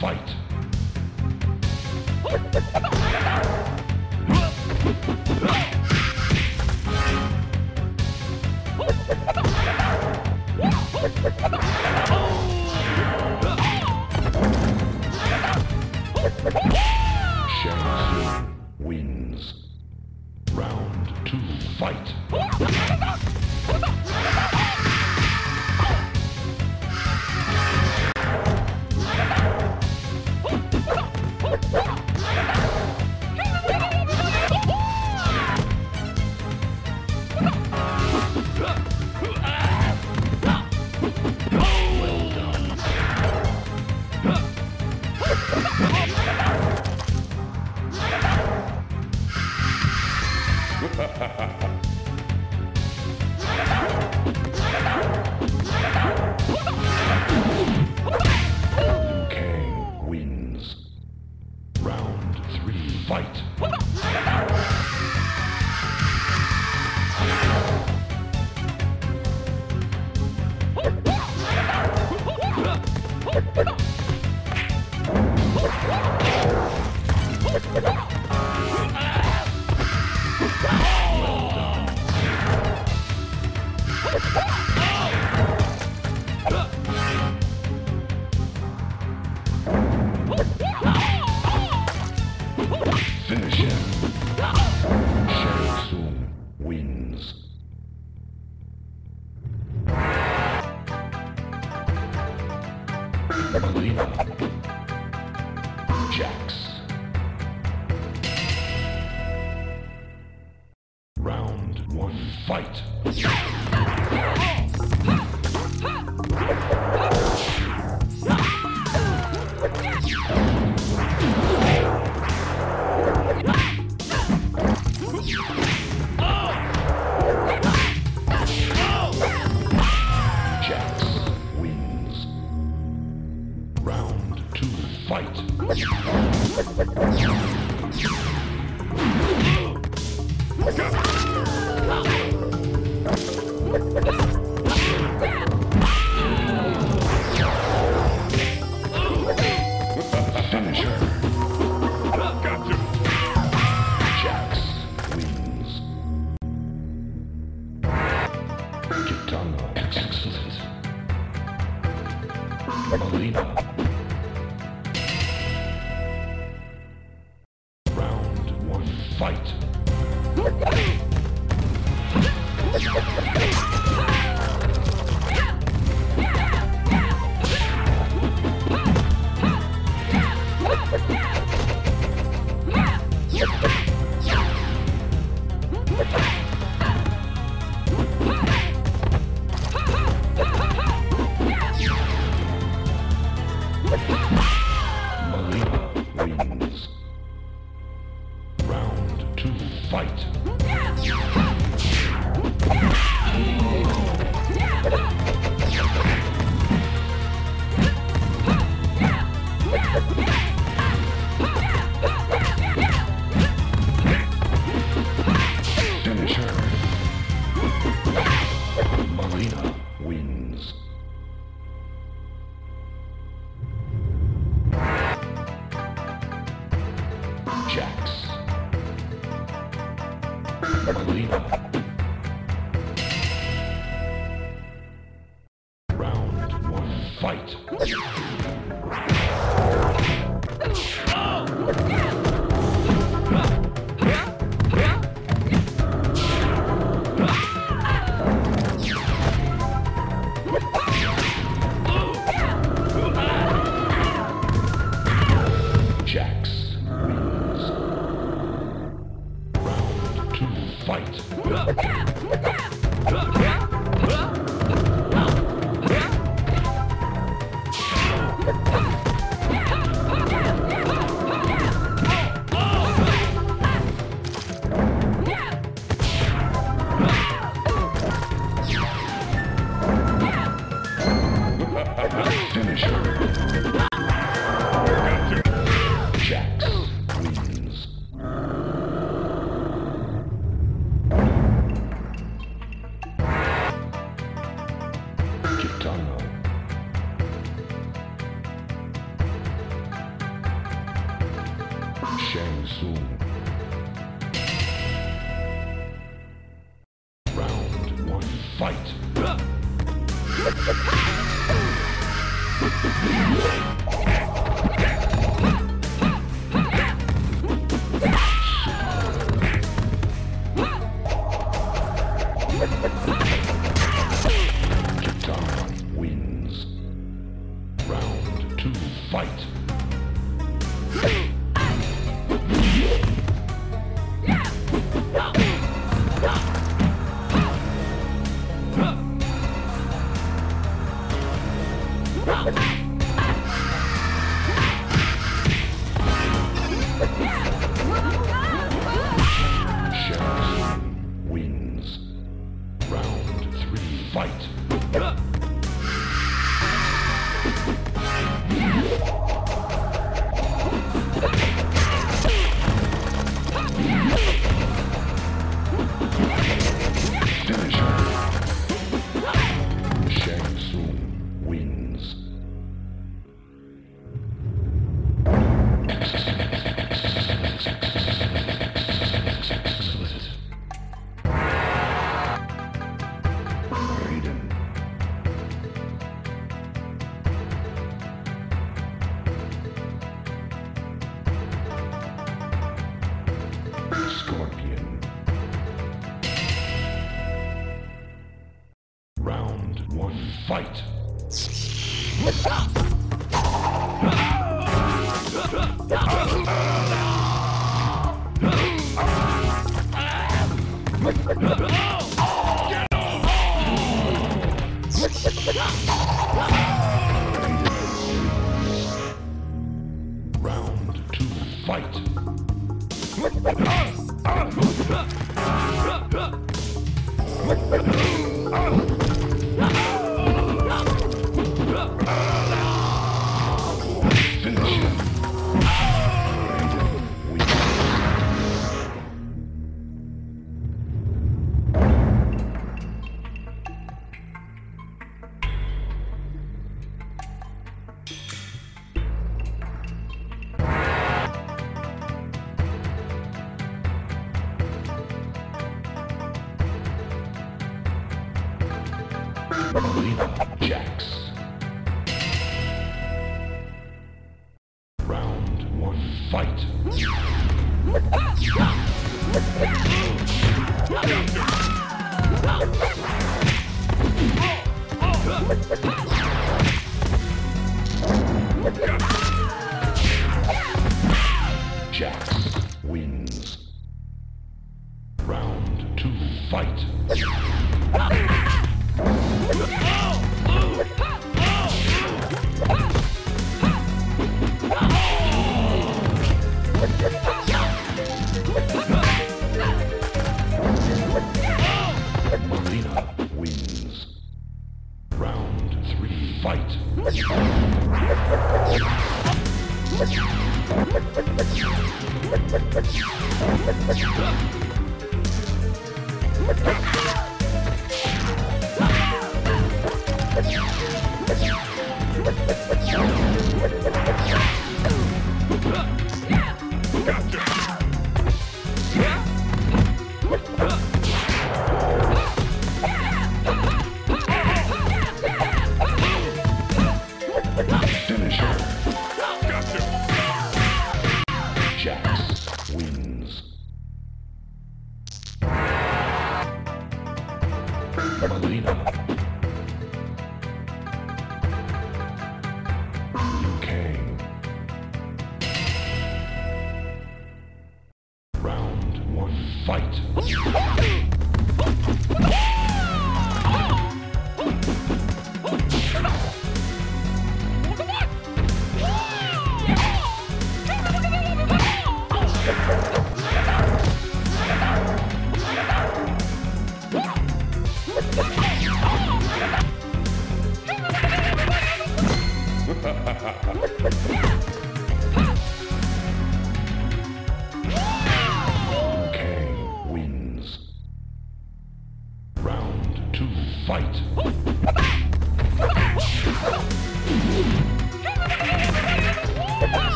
fight. ha ha ha ha Mileena. Jax. Round one, fight. Fight. Shang Tsung. Round one, fight! Round two, fight! Oh! Mileena. wins. Round three, fight.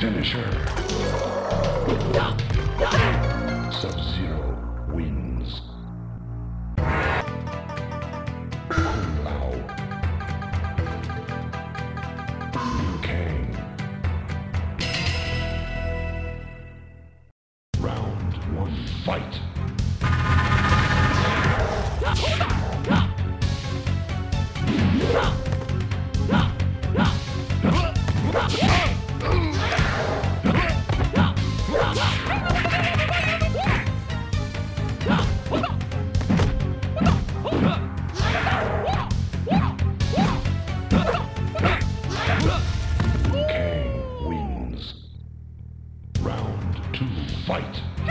Finisher. Fight.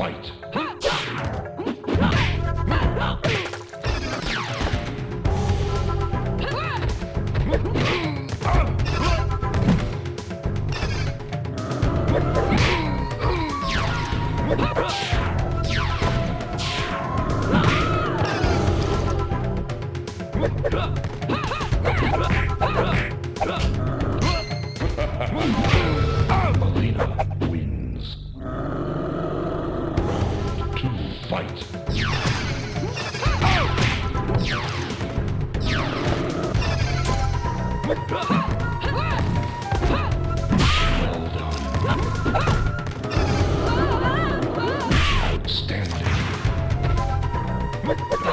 Fight. Ha ha ha!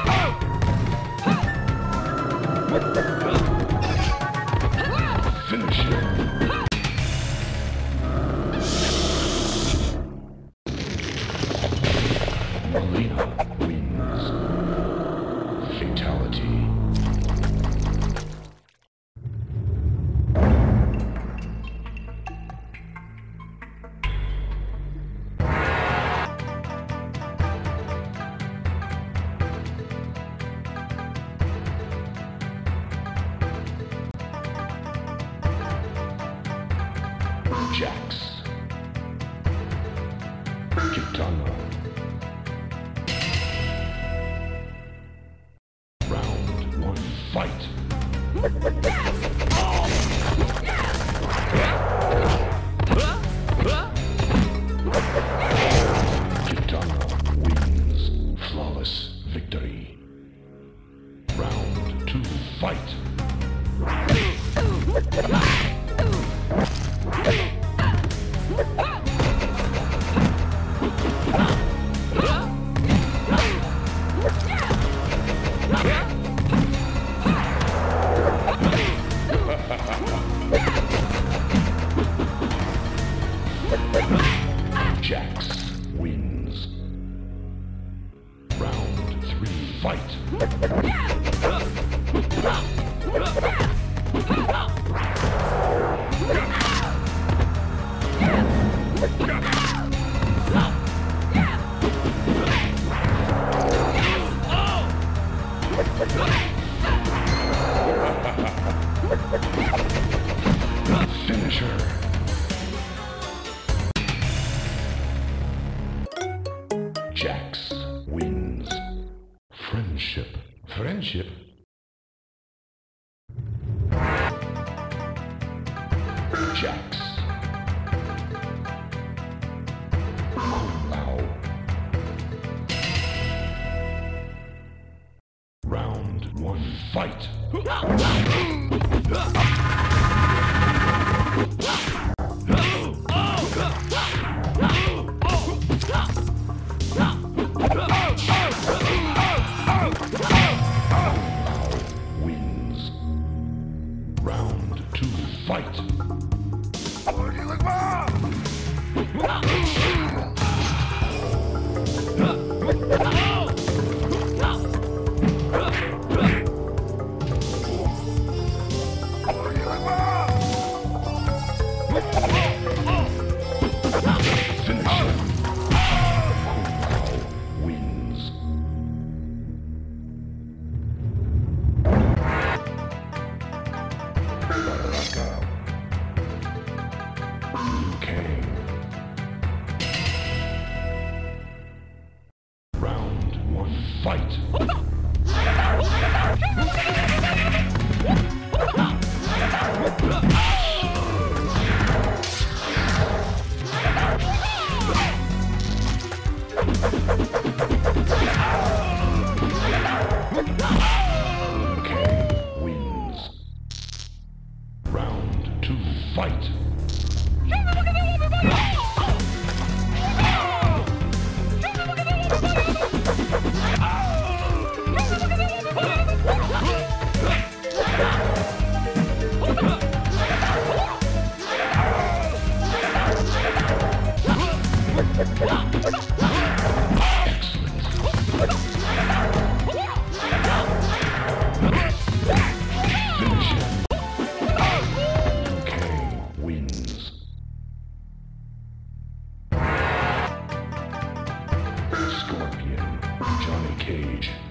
Yeah! Go! Cage.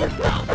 Let's go!